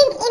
sind